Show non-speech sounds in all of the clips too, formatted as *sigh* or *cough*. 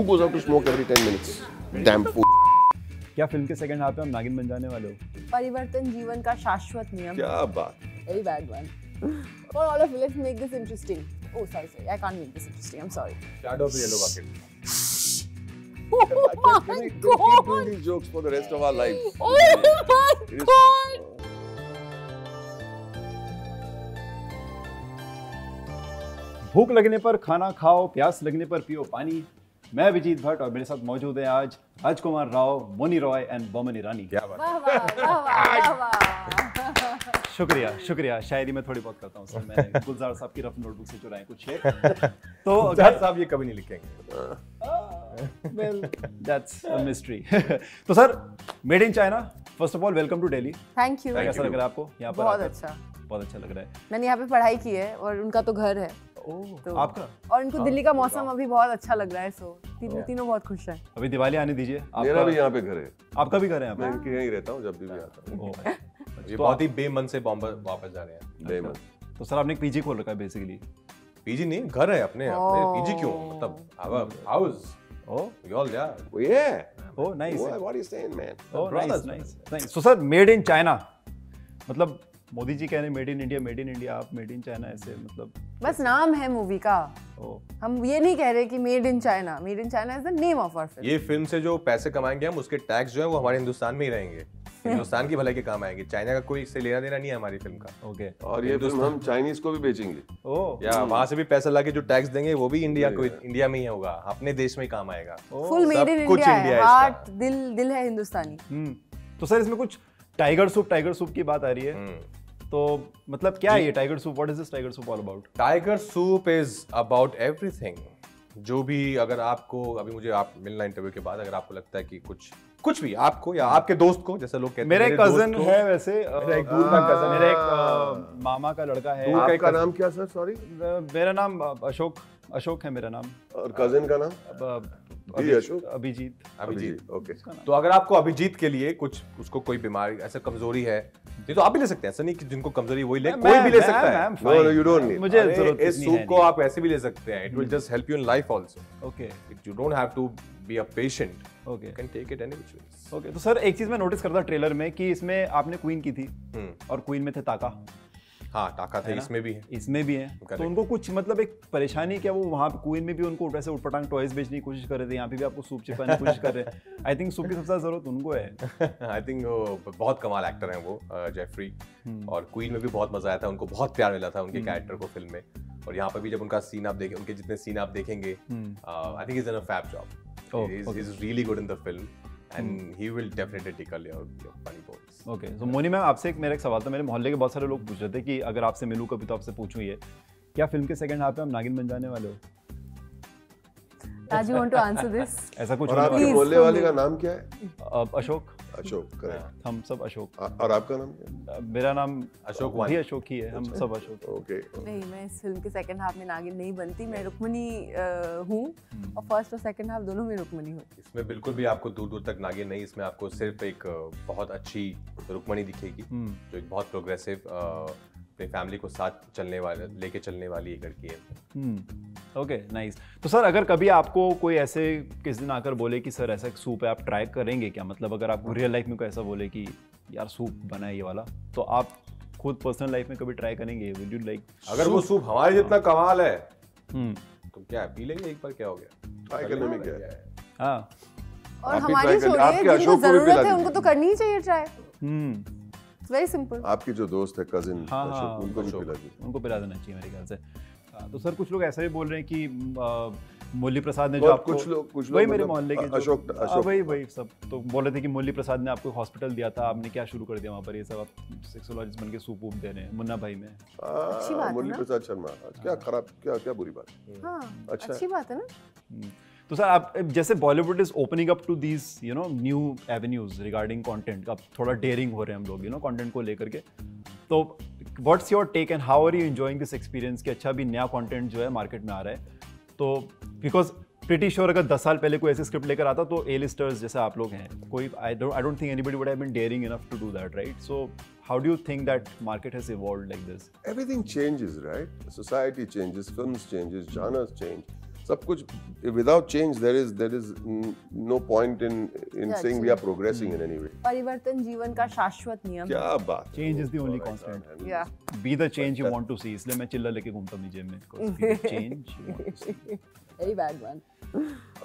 Who goes out to smoke every 10 minutes? Damn fool. क्या film के second half में हम नागिन बन जाने वाले हो परिवर्तन जीवन का शाश्वत नियम क्या बात very bad one for all of you let's make this interesting oh sorry sorry I can't make this interesting I'm sorry Shadow of Yellow Bucket. oh my keep doing god these jokes for the rest of our lives? oh my god भूख लगने पर खाना खाओ प्यास लगने पर पियो पानी मैं अभिजीत भट्ट और मेरे साथ मौजूद हैं आज राजकुमार राव मोनी रॉय एंड बोमन ईरानी क्या बात वाह वाह वाह वाह *laughs* वाह वाह। शुक्रिया शुक्रिया। शायरी में थोड़ी बहुत करता हूँ सर *laughs* गुलजार साहब की रफ नोटबुक से चुराए कुछ शेर। *laughs* तो अगर साहब ये कभी नहीं लिखेंगे। वेल दैट्स अ मिस्ट्री तो sir made in China first of all welcome to Delhi thank you कैसा लग रहा है आपको यहाँ पर बहुत अच्छा। बहुत अच्छा लग रहा है। मैंने यहाँ पे पढ़ाई की है और उनका तो घर है। ओह तो आपका? और इनको दिल्ली का मौसम अभी बहुत अच्छा लग रहा है सो तीनों तीनों बहुत खुश हैं। अभी दिवाली आने दीजिए। मेरा भी यहाँ पे घर है। आपका भी घर है मैं इनके यहीं रहता हूँ जब भी भी आता हूँ। *laughs* ये बहुत ही बेमन से बॉम्बे वापस जा रहे हैं। बेमन। तो सर आपने पीजी खोल रखा है बेसिकली पीजी नहीं घर है अपने अपने Oh. पीजी क्यों? मतलब हाउस ओह वी ऑल या Oh, yeah. Oh nice What, what are you saying, man? मतलब मोदी जी कह रहे हैं made in India made in India आप मेड इन चाइना ऐसे मतलब बस नाम है मूवी का। ओह हम ये नहीं कह रहे कि made in China made in China is the name of our film ये फ़िल्म से जो पैसे कमाएँगे हम उसके टैक्स जो है वो हमारे हिंदुस्तान में ही रहेंगे। *laughs* हिंदुस्तान की भलाई के काम आएँगे। चाइना का कोई इससे लेना देना नहीं है हमारी फ़िल्म का। ओके और ये फ़िल्म हम चाइनीज़ को भी बेचेंगे। ओह या वहाँ से भी पैसा लाके जो टैक्स देंगे वो भी इंडिया को इंडिया में ही होगा। अपने देश में ही काम आएगा। फुल मेड इन इंडिया है। हार्ट दिल दिल है हिंदुस्तानी। हम्म तो सर इसमें कुछ टाइगर सूप टाइगर सूप की बात आ रही है। हम्म। तो मतलब क्या है ये tiger soup what is this tiger soup all about tiger soup is about everything जो भी अगर आपको अभी मुझे आप मिलना इंटरव्यू के बाद अगर आपको लगता है कि कुछ कुछ भी आपको या आपके दोस्त को जैसे लोग कहते हैं मेरा दोस्त कज़न है वैसे मेरा एक दूर का cousin मेरा एक अ, मामा का लड़का है। दूर का एक आपका नाम क्या सर सॉरी मेरा नाम अशोक अशोक है मेरा नाम। और कजिन का नाम। अभिजीत। अभिजीत ओके तो अगर आपको अभिजीत के लिए कुछ उसको कोई बीमारी ऐसा कमज़ोरी है ये तो आप भी ले सकते हैं। ऐसा नहीं कि जिनको कमज़ोरी वही ले कोई भी ले सकता है। No no you don't need मुझे ज़रूरत इस सूप को आप ऐसे भी ले सकते हैं। It will just help you in life also okay you don't have to be a patient okay you can take it any which way okay तो सर एक चीज़ मैं नोटिस करता ट्रेलर में कि इसमें आपने क्वीन की थी हम्म। और क्वीन में थे ताका। हाँ टाका थे इसमें भी है। इसमें भी है। तो उनको कुछ मतलब एक परेशानी क्या वो वहाँ क्वीन में भी उनको वैसे उठपटांग टॉयज बेचने की कोशिश कर रहे थे यहाँ पे भी आपको सूप चिपाने की कोशिश कर रहे हैं। आई थिंक सूप की सबसे ज़्यादा ज़रूरत उनको है। *laughs* आई थिंक वो बहुत कमाल एक्टर हैं वो जेफरी और क्वीन में भी बहुत मज़ा आया था उनको बहुत प्यार मिला था उनके कैरेक्टर को फ़िल्म में। और यहाँ पर भी जब उनका सीन आप देखें उनके जितने सीन आप देखेंगे I think is an a fab job. Is really good in the film and he will definitely tickle your your funny bones okay so Mouni ma'am आपसे एक मेरा एक सवाल था। मेरे मोहल्ले के बहुत सारे लोग पूछ रहे थे कि अगर आपसे मिलू कभी तो आपसे पूछूँ ये। क्या फ़िल्म के सेकंड हाफ़ में हम नागिन बन जाने वाले हो? Raju want to answer this this? *laughs* ऐसा कुछ और आपके बोलने वाले का नाम क्या है? अशोक। अशोक करेक्ट। हम सब अशोक। और आपका नाम क्या? मेरा नाम अशोक भी अशोक ही है हम सब अशोक। ओके। नहीं मैं इस फ़िल्म के सेकंड हाफ़ में नागिन नहीं बनती मैं रुक्मणी हूँ। और फ़र्स्ट और सेकंड हाफ़ दोनों में रुक्मणी हूँ। इसमें बिल्कुल भी आपको दूर दूर तक नागिन नहीं इसमें आपको सिर्फ़ एक बहुत अच्छी रुक्मणी दिखेगी हम्म। जो एक बहुत प्रोग्रेसिव अपनी फैमिली को साथ चलने वाले लेके चलने वाली एक लड़की है। Hmm okay nice nice. तो सर अगर कभी आपको कोई ऐसे किस दिन आकर बोले कि सर ऐसा सूप है आप ट्राई करेंगे क्या? मतलब अगर आपको रियल लाइफ में कोई ऐसा बोले कि यार सूप बना ये वाला तो आप खुद पर्सनल लाइफ में कभी ट्राई करेंगे? विल यू लाइक अगर वो सूप हमारे जितना कमाल है हम्म। तो क्या पी लेंगे एक बार क्या हो गया? ट्राई करने में क्या? है। हाँ और हमारी छोड़िए जिनको अशोक को भी ज़रूरत है उनको तो करनी ही चाहिए ट्राई हम्म। Very simple. आपकी जो दोस्त है कजिन हाँ, हाँ, अशोक उनको भी पिला दीजिए। उनको पिला देना चाहिए मेरे ख्याल से। हाँ, तो सर कुछ लोग ऐसा भी बोल रहे हैं कि मुरली प्रसाद ने जो आपको कुछ लोग- कुछ वही मेरे मतलब मोहल्ले के अशोक- हाँ, अशोक- वही वही सब। तो बोल रहे थे कि मुरली प्रसाद ने आपको हॉस्पिटल दिया था आपने क्या शुरू कर दिया वहाँ पर? ये सब आप सेक्सोलॉजिस्ट बन के सूप वूप दे रहे हैं मुन्ना भाई में। अच्छी बात हाँ, मुरली प्रसाद शर्मा। क्या खराब क्या क्या बुरी बात। हाँ अच्छा। अच्छी बात है ना। हम्म। तो सर, आप जैसे Bollywood is opening up to these you know new avenues regarding content अब थोड़ा डेयरिंग हो रहे हैं हम लोग यू नो कॉन्टेंट को लेकर के। तो what's your take and how are you enjoying this experience कि अच्छा भी नया कॉन्टेंट जो है मार्केट में आ रहा है? तो बिकॉज़ प्रिटी श्योर अगर दस साल पहले कोई ऐसी स्क्रिप्ट लेकर आता तो ए लिस्टर्स जैसे आप लोग हैं, कोई I don't I don't think anybody would have been daring enough to do that right so how do you think that market has evolved like this everything changes, right? Society changes, films changes, genres change. सब कुछ without change there is there is no point in in saying we are progressing in any way परिवर्तन जीवन का शाश्वत नियम। क्या बात change is the only constant या be the change you want to see इसलिए मैं चिल्ला लेके घूमता हूँ जिम में। चेंज वेरी बैड वन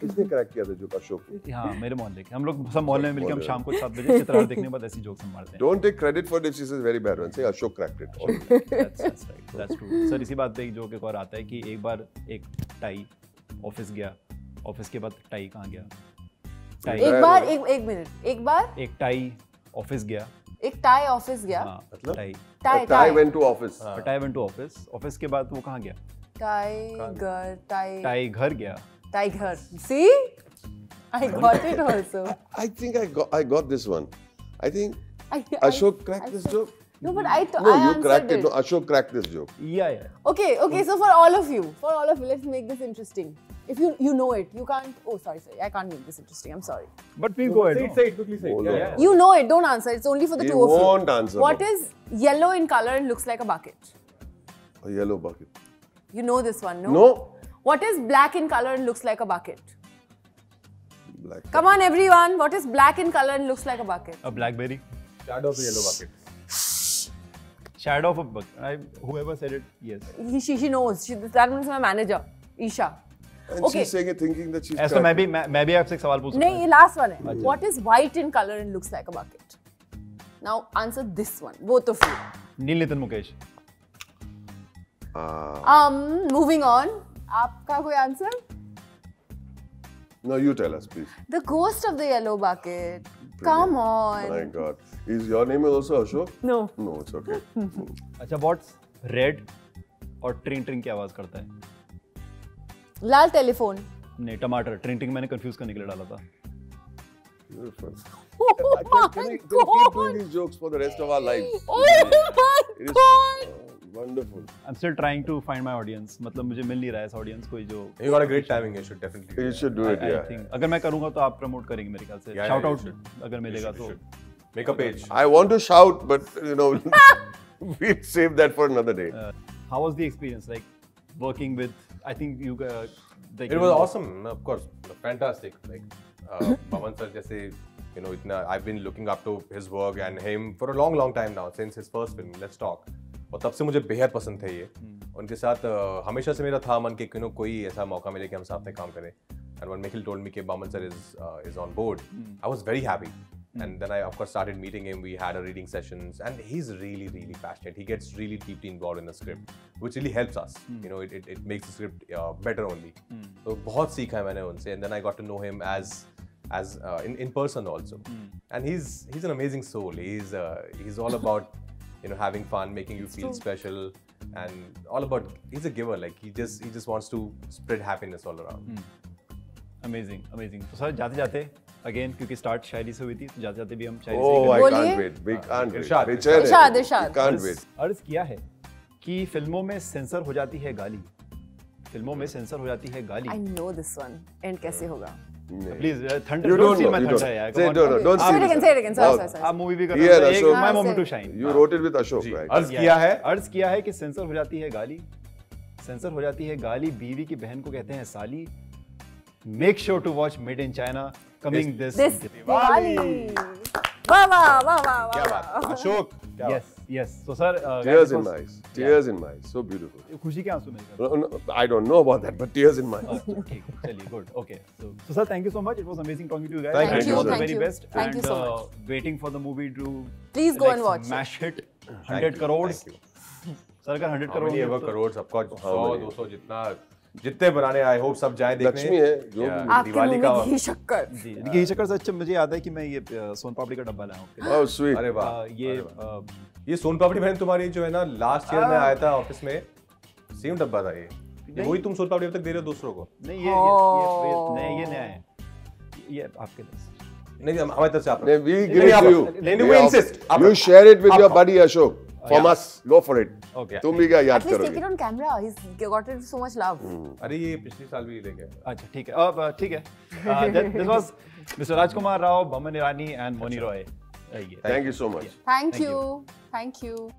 किसने क्रैक किया था जो अशोक हाँ मेरे मोहल्ले के। हम लोग सब मोहल्ले में मिलकर हम शाम को सात बजे चित्रा देखने बाद ऐसी जोक्स मारते हैं। Don't take credit for this is very bad one से Ashok crack it that's that's true sir इसी बात पे एक जोक एक और आता है कि एक बार एक टाई ऑफ़िस गया ऑफ़िस के बाद टाई कहाँ गया? टाई एक बार एक एक मिनट एक बार? एक टाई ऑफ़िस गया। एक टाई ऑफ़िस गया? हाँ मतलब? Tie. Tie tie went to office. Tie went to office office के बाद वो कहाँ गया? Tiger tie. टाई घर गया। Tiger see I got it also I think I got I got this one. I think Ashok cracked this joke. No, but I. Th- no, I you cracked it. it. No, Ashok cracked this joke. Yeah, yeah. Okay, okay. So for all of you, for all of you, let's make this interesting. If you you know it, you can't. Oh, sorry, sorry. I can't make this interesting. I'm sorry. But please no, go ahead. Say it, say it quickly. Say it. Yeah, yeah. You know it. Don't answer. It's only for the he two of you. Won't answer. What is yellow in color and looks like a bucket? A yellow bucket. You know this one, no? No. What is black in color and looks like a bucket? Black. Come on, everyone. What is black in color and looks like a bucket? A blackberry. Shadow of a yellow bucket. Shadow of a I whoever said it yes He, she, she knows. She, that is my manager, Isha. And Okay. she's saying it thinking that she's. ऐसा तो मैं cracked भी मैं मैं भी आपसे एक सवाल पूछ सकता नहीं ये last one है. What is white in color and looks like a bucket? Now answer this one, both of you. हूँ नील Nitin Mukesh Ah. Um, moving on. आपका कोई answer? no, you tell us, please. The ghost of the yellow bucket. Come on. My God. Is your name also Ashok? No. No, it's okay. अच्छा what's red और ट्रिंग ट्रिंग की आवाज़ करता है लाल telephone. नहीं टमाटर ट्रिंग ट्रिंग मैंने कंफ्यूज करने के लिए डाला था Oh my can I keep doing these jokes for the rest of our lives? Oh my god. Uh, wonderful. Am still trying to find my audience मतलब मुझे मिल नहीं रहा है ऐसा ऑडियंस कोई जो You got a great timing. You should definitely. You should do it, I yeah. Think अगर मैं करूँगा तो आप प्रमोट करेंगे मेरे ख्याल से Yeah, शाउट yeah, you अगर मिलेगा तो. Make a page. I want to shout, but you know, we'll save that for another day. How was the experience like working with I think you It was awesome, of course, fantastic. Like uh, Pawan sir, जैसे you know, इतना I've been looking up to his work and him for a long, long time now since his first film, Let's Talk. और तब से मुझे बेहद पसंद थे ये उनके साथ uh, हमेशा से मेरा था मन कि know, कोई ऐसा मौका मिले कि हम साथ में काम करें and when Nikhil told me कि sir is uh, is on board I was very happy and then I of course started meeting him we had a reading sessions and he's really really passionate he gets really deeply involved in the script which really helps us Mm. you know it, it, it makes the script uh, better only तो बहुत सीखा है मैंने उनसे and then I got to know him as as uh, in, in person also Mm. and he's he's an amazing soul he's uh, he's all about you know having fun making you feel special and all about he's a giver like he just he just wants to spread happiness all around amazing amazing तो sir जाते जाते again क्योंकि start शायरी से हुई थी तो जाते जाते भी हम शायरी Oh, से I बोलिए। can't wait. We can't wait. Irshad, Richard, Irshad, we Irshad. can't wait. अर्ज किया है कि फिल्मों में सेंसर हो जाती है गाली फिल्मों में सेंसर हो जाती है गाली I know this one. End कैसे होगा? please thunder You don't don't see know. My You thunder Say, no, no, don't Say it again. Say it again. Sorry, sorry, sorry. आप मूवी भी कर। रहे हो एक Ashok. माय हाँ, moment to say. Shine You wrote it with Ashok, right? अर्ज़ किया है अर्ज़ किया है कि सेंसर हो जाती है गाली। सेंसर हो जाती है गाली। बीवी की बहन को कहते हैं साली। Make sure to watch made in China coming this This Diwali. वाह वाह वाह वाह क्या बात। अशोक क्या यस यस तो sir Tears in my eyes. Tears in my eyes. So beautiful. खुशी के आँसू no, I don't know about that, but tears in my eyes. अच्छा, ठीक चलिए good okay so so sir thank you so much it was amazing talking to you guys Thank you, all the thank very you. Best Thank you so waiting for the movie to Please go and watch it. Smash hit Thank 100 you, crore thank you. Sir 100 How crore ever तो- crores? Of 100, 200 जितना जितने बनाने I hope सब जाएँ देखने। लक्ष्मी है, जो Yeah, Diwali का में घी शक्कर। जी। घी शक्कर से अच्छा मुझे याद है कि मैं ये सोन पापड़ी का डब्बा लाया हूँ। Oh, अरे वाह ये ये सोन पापड़ी बहन तुम्हारी जो है ना लास्ट ईयर में आया था ऑफ़िस में सेम डब्बा था ये वही तुम सोन पापड़ी अब तक दे रहे हो दूसरों को नहीं ये ये ये नहीं ये नया है ये आपके लिए नहीं हमारी तरफ़ से आप we give नहीं, it to you. नहीं, नहीं, We insist. You share it with your buddy Ashok. From Yeah. us. Go for it. Okay. तुम भी क्या याद At least take it on camera. He's got it so much love. अरे ये पिछले साल भी लेके। अच्छा ठीक है अब ठीक है this was mister Rajkummar Rao Boman Irani and Uh, yeah. Thank you so much. Yeah. Thank, Thank you. you. Thank you.